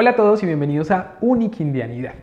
Hola a todos y bienvenidos a Uniquindianidad.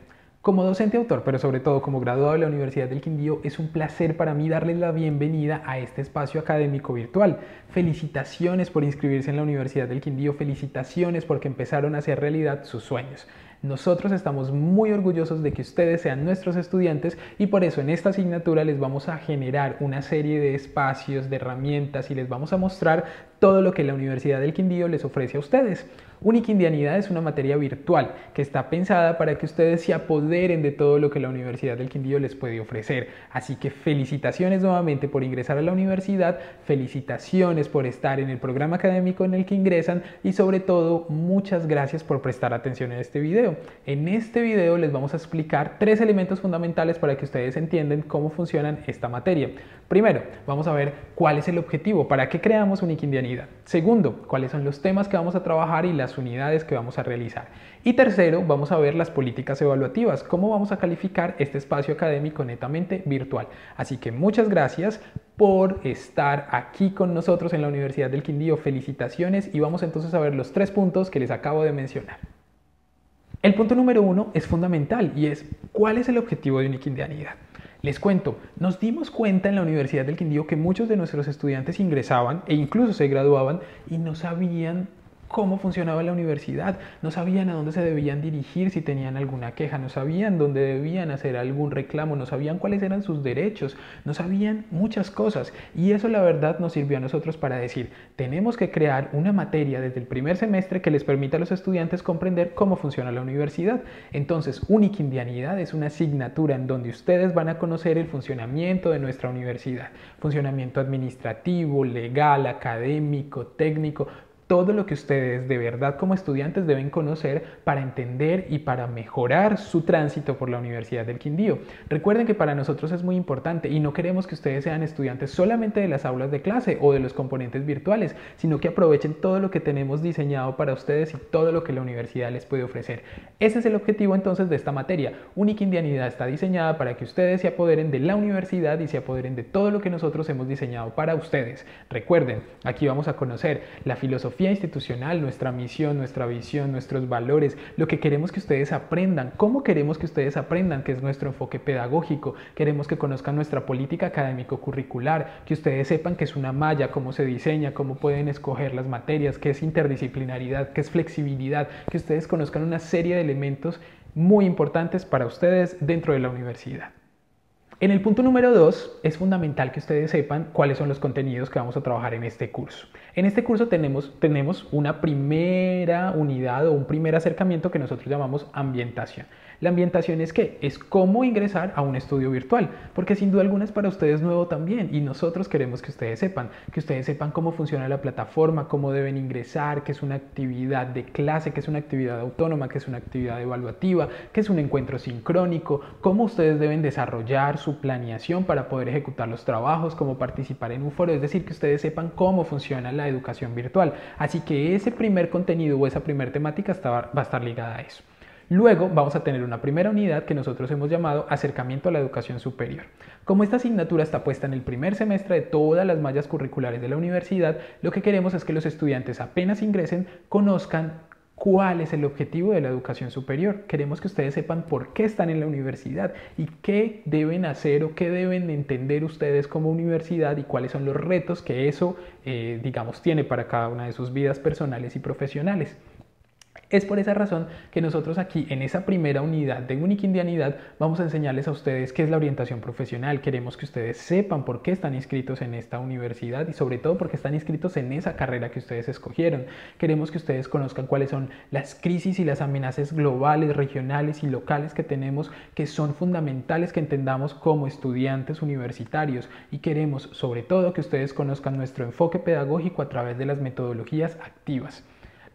Como docente autor, pero sobre todo como graduado de la Universidad del Quindío, es un placer para mí darles la bienvenida a este espacio académico virtual. Felicitaciones por inscribirse en la Universidad del Quindío, felicitaciones porque empezaron a hacer realidad sus sueños. Nosotros estamos muy orgullosos de que ustedes sean nuestros estudiantes y por eso en esta asignatura les vamos a generar una serie de espacios, de herramientas y les vamos a mostrar todo lo que la Universidad del Quindío les ofrece a ustedes. Uniquindianidad es una materia virtual que está pensada para que ustedes se apoderen de todo lo que la Universidad del Quindío les puede ofrecer. Así que felicitaciones nuevamente por ingresar a la universidad, felicitaciones por estar en el programa académico en el que ingresan y sobre todo muchas gracias por prestar atención en este video. En este video les vamos a explicar tres elementos fundamentales para que ustedes entiendan cómo funcionan esta materia. Primero, vamos a ver cuál es el objetivo, para qué creamos Uniquindianidad. Segundo, cuáles son los temas que vamos a trabajar y las unidades que vamos a realizar. Y tercero, vamos a ver las políticas evaluativas, cómo vamos a calificar este espacio académico netamente virtual. Así que muchas gracias por estar aquí con nosotros en la Universidad del Quindío. Felicitaciones y vamos entonces a ver los tres puntos que les acabo de mencionar. El punto número uno es fundamental y es ¿cuál es el objetivo de Uniquindianidad? Les cuento, nos dimos cuenta en la Universidad del Quindío que muchos de nuestros estudiantes ingresaban e incluso se graduaban y no sabían cómo funcionaba la universidad, no sabían a dónde se debían dirigir si tenían alguna queja, no sabían dónde debían hacer algún reclamo, no sabían cuáles eran sus derechos, no sabían muchas cosas. Y eso la verdad nos sirvió a nosotros para decir, tenemos que crear una materia desde el primer semestre que les permita a los estudiantes comprender cómo funciona la universidad. Entonces, Uniquindianidad es una asignatura en donde ustedes van a conocer el funcionamiento de nuestra universidad, funcionamiento administrativo, legal, académico, técnico, todo lo que ustedes de verdad como estudiantes deben conocer para entender y para mejorar su tránsito por la Universidad del Quindío. Recuerden que para nosotros es muy importante y no queremos que ustedes sean estudiantes solamente de las aulas de clase o de los componentes virtuales, sino que aprovechen todo lo que tenemos diseñado para ustedes y todo lo que la universidad les puede ofrecer. Ese es el objetivo entonces de esta materia. Uniquindianidad está diseñada para que ustedes se apoderen de la universidad y se apoderen de todo lo que nosotros hemos diseñado para ustedes. Recuerden, aquí vamos a conocer la filosofía institucional, nuestra misión, nuestra visión, nuestros valores, lo que queremos que ustedes aprendan, cómo queremos que ustedes aprendan, que es nuestro enfoque pedagógico. Queremos que conozcan nuestra política académico-curricular, que ustedes sepan que es una malla, cómo se diseña, cómo pueden escoger las materias, qué es interdisciplinaridad, qué es flexibilidad, que ustedes conozcan una serie de elementos muy importantes para ustedes dentro de la universidad. En el punto número 2 es fundamental que ustedes sepan cuáles son los contenidos que vamos a trabajar en este curso. En este curso tenemos, tenemos una primera unidad o un primer acercamiento que nosotros llamamos ambientación. La ambientación es qué? Es cómo ingresar a un estudio virtual, porque sin duda alguna es para ustedes nuevo también y nosotros queremos que ustedes sepan, que ustedes sepan cómo funciona la plataforma, cómo deben ingresar, qué es una actividad de clase, qué es una actividad autónoma, qué es una actividad evaluativa, qué es un encuentro sincrónico, cómo ustedes deben desarrollar su planeación para poder ejecutar los trabajos, cómo participar en un foro, es decir, que ustedes sepan cómo funciona la educación virtual. Así que ese primer contenido o esa primera temática va a estar ligada a eso. Luego vamos a tener una primera unidad que nosotros hemos llamado acercamiento a la educación superior. Como esta asignatura está puesta en el primer semestre de todas las mallas curriculares de la universidad, lo que queremos es que los estudiantes apenas ingresen conozcan cuál es el objetivo de la educación superior. Queremos que ustedes sepan por qué están en la universidad y qué deben hacer o qué deben entender ustedes como universidad y cuáles son los retos que eso, eh, digamos, tiene para cada una de sus vidas personales y profesionales. Es por esa razón que nosotros aquí en esa primera unidad de Uniquindianidad vamos a enseñarles a ustedes qué es la orientación profesional. Queremos que ustedes sepan por qué están inscritos en esta universidad y sobre todo por qué están inscritos en esa carrera que ustedes escogieron. Queremos que ustedes conozcan cuáles son las crisis y las amenazas globales, regionales y locales que tenemos que son fundamentales que entendamos como estudiantes universitarios y queremos sobre todo que ustedes conozcan nuestro enfoque pedagógico a través de las metodologías activas.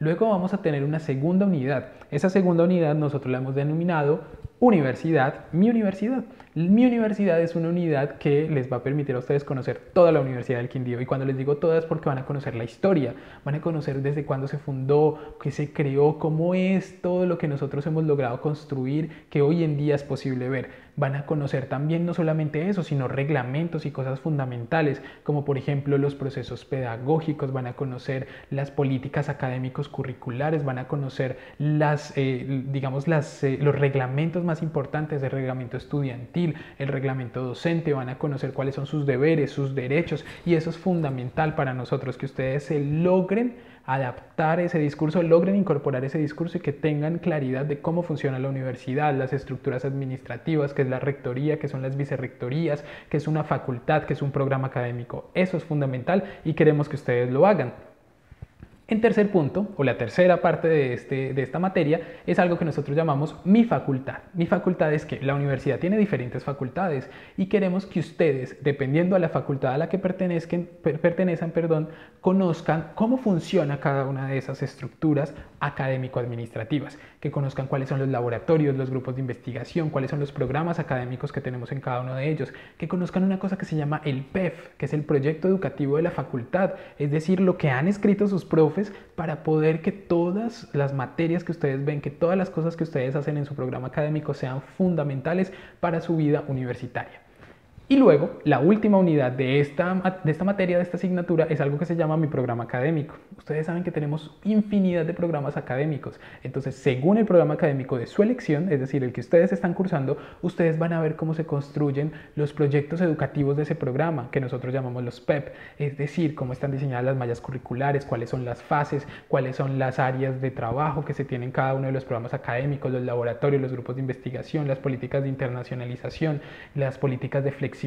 Luego vamos a tener una segunda unidad. Esa segunda unidad nosotros la hemos denominado universidad, mi universidad. Mi universidad es una unidad que les va a permitir a ustedes conocer toda la Universidad del Quindío. Y cuando les digo toda es porque van a conocer la historia, van a conocer desde cuándo se fundó, qué se creó, cómo es todo lo que nosotros hemos logrado construir, que hoy en día es posible ver van a conocer también no solamente eso, sino reglamentos y cosas fundamentales, como por ejemplo los procesos pedagógicos, van a conocer las políticas académicos curriculares, van a conocer las, eh, digamos, las, eh, los reglamentos más importantes, el reglamento estudiantil, el reglamento docente, van a conocer cuáles son sus deberes, sus derechos, y eso es fundamental para nosotros, que ustedes se logren adaptar ese discurso, logren incorporar ese discurso y que tengan claridad de cómo funciona la universidad, las estructuras administrativas, que es la rectoría, que son las vicerrectorías, que es una facultad, que es un programa académico. Eso es fundamental y queremos que ustedes lo hagan. En tercer punto, o la tercera parte de, este, de esta materia, es algo que nosotros llamamos mi facultad. Mi facultad es que la universidad tiene diferentes facultades y queremos que ustedes, dependiendo a la facultad a la que pertenezcan, pertenezcan perdón, conozcan cómo funciona cada una de esas estructuras académico-administrativas, que conozcan cuáles son los laboratorios, los grupos de investigación, cuáles son los programas académicos que tenemos en cada uno de ellos, que conozcan una cosa que se llama el PEF, que es el proyecto educativo de la facultad, es decir, lo que han escrito sus profes para poder que todas las materias que ustedes ven, que todas las cosas que ustedes hacen en su programa académico sean fundamentales para su vida universitaria. Y luego, la última unidad de esta, de esta materia, de esta asignatura, es algo que se llama mi programa académico. Ustedes saben que tenemos infinidad de programas académicos. Entonces, según el programa académico de su elección, es decir, el que ustedes están cursando, ustedes van a ver cómo se construyen los proyectos educativos de ese programa, que nosotros llamamos los PEP. E es decir, cómo están diseñadas las mallas curriculares, cuáles son las fases, cuáles son las áreas de trabajo que se tienen en cada uno de los programas académicos, los laboratorios, los grupos de investigación, las políticas de internacionalización, las políticas de flexibilidad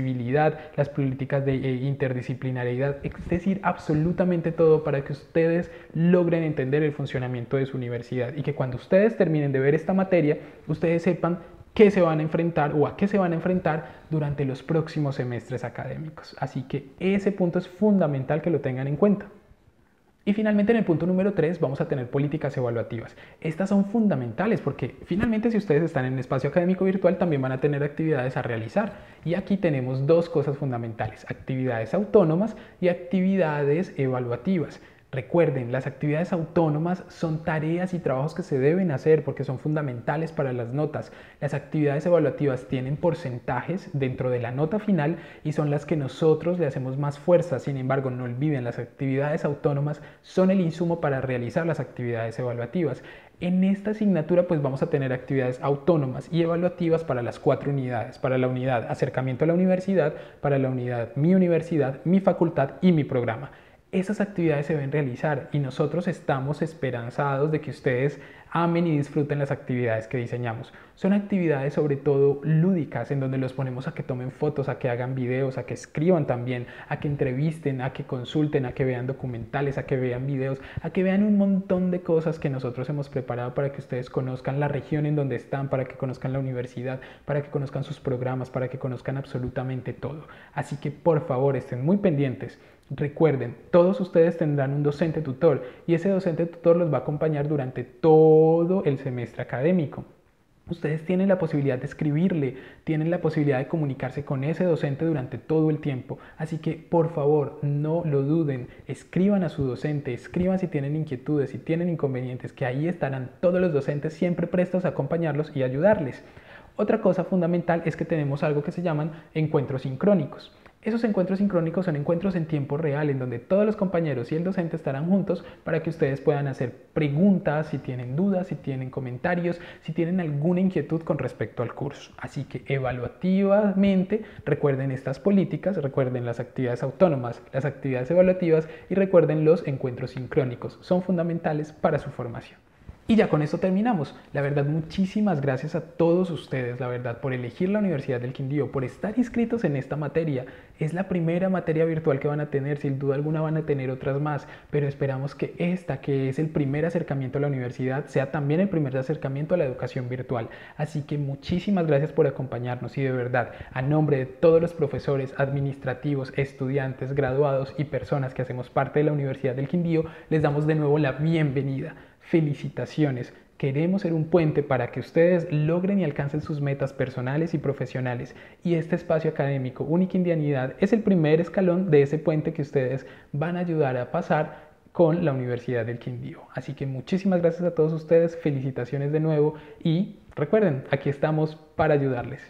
las políticas de eh, interdisciplinariedad, es decir, absolutamente todo para que ustedes logren entender el funcionamiento de su universidad y que cuando ustedes terminen de ver esta materia, ustedes sepan qué se van a enfrentar o a qué se van a enfrentar durante los próximos semestres académicos. Así que ese punto es fundamental que lo tengan en cuenta. Y finalmente en el punto número 3 vamos a tener políticas evaluativas. Estas son fundamentales porque finalmente si ustedes están en el espacio académico virtual también van a tener actividades a realizar. Y aquí tenemos dos cosas fundamentales, actividades autónomas y actividades evaluativas. Recuerden, las actividades autónomas son tareas y trabajos que se deben hacer porque son fundamentales para las notas. Las actividades evaluativas tienen porcentajes dentro de la nota final y son las que nosotros le hacemos más fuerza. Sin embargo, no olviden, las actividades autónomas son el insumo para realizar las actividades evaluativas. En esta asignatura pues vamos a tener actividades autónomas y evaluativas para las cuatro unidades, para la unidad acercamiento a la universidad, para la unidad mi universidad, mi facultad y mi programa esas actividades se deben realizar y nosotros estamos esperanzados de que ustedes amen y disfruten las actividades que diseñamos. Son actividades sobre todo lúdicas en donde los ponemos a que tomen fotos, a que hagan videos, a que escriban también, a que entrevisten, a que consulten, a que vean documentales, a que vean videos, a que vean un montón de cosas que nosotros hemos preparado para que ustedes conozcan la región en donde están, para que conozcan la universidad, para que conozcan sus programas, para que conozcan absolutamente todo. Así que por favor estén muy pendientes Recuerden, todos ustedes tendrán un docente tutor y ese docente tutor los va a acompañar durante todo el semestre académico. Ustedes tienen la posibilidad de escribirle, tienen la posibilidad de comunicarse con ese docente durante todo el tiempo. Así que por favor, no lo duden, escriban a su docente, escriban si tienen inquietudes, si tienen inconvenientes, que ahí estarán todos los docentes siempre prestos a acompañarlos y ayudarles. Otra cosa fundamental es que tenemos algo que se llaman encuentros sincrónicos. Esos encuentros sincrónicos son encuentros en tiempo real, en donde todos los compañeros y el docente estarán juntos para que ustedes puedan hacer preguntas, si tienen dudas, si tienen comentarios, si tienen alguna inquietud con respecto al curso. Así que evaluativamente recuerden estas políticas, recuerden las actividades autónomas, las actividades evaluativas y recuerden los encuentros sincrónicos. Son fundamentales para su formación. Y ya con esto terminamos. La verdad, muchísimas gracias a todos ustedes, la verdad, por elegir la Universidad del Quindío, por estar inscritos en esta materia. Es la primera materia virtual que van a tener, sin duda alguna van a tener otras más, pero esperamos que esta, que es el primer acercamiento a la universidad, sea también el primer acercamiento a la educación virtual. Así que muchísimas gracias por acompañarnos y de verdad, a nombre de todos los profesores, administrativos, estudiantes, graduados y personas que hacemos parte de la Universidad del Quindío, les damos de nuevo la bienvenida felicitaciones. Queremos ser un puente para que ustedes logren y alcancen sus metas personales y profesionales. Y este espacio académico Única Indianidad es el primer escalón de ese puente que ustedes van a ayudar a pasar con la Universidad del Quindío. Así que muchísimas gracias a todos ustedes, felicitaciones de nuevo y recuerden, aquí estamos para ayudarles.